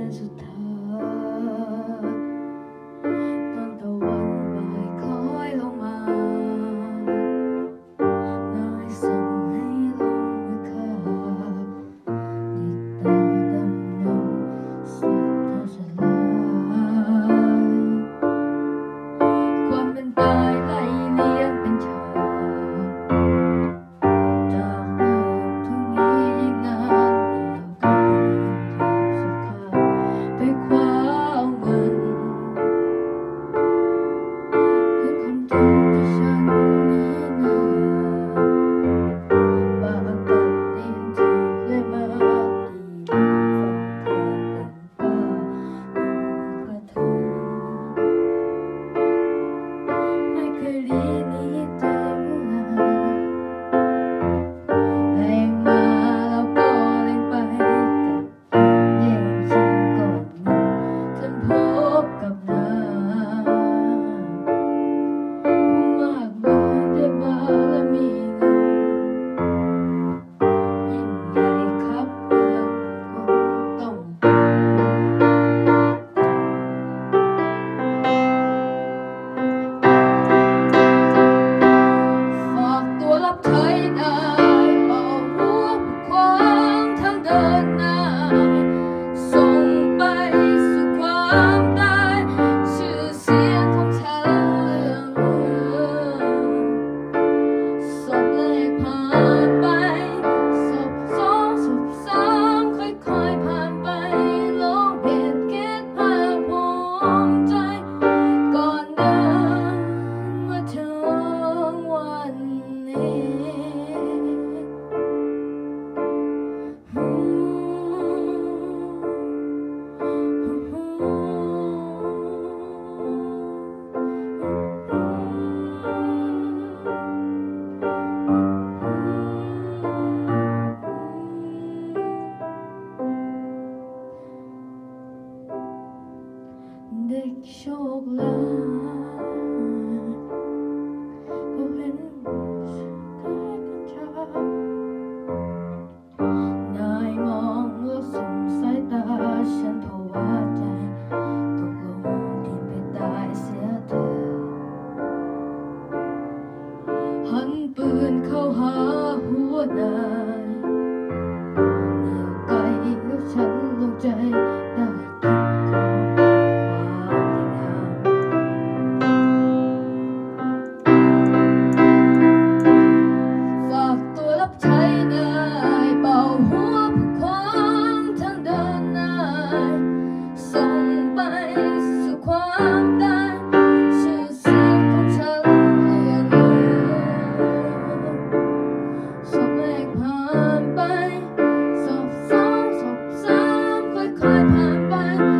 en su Melek şoblar goodbye.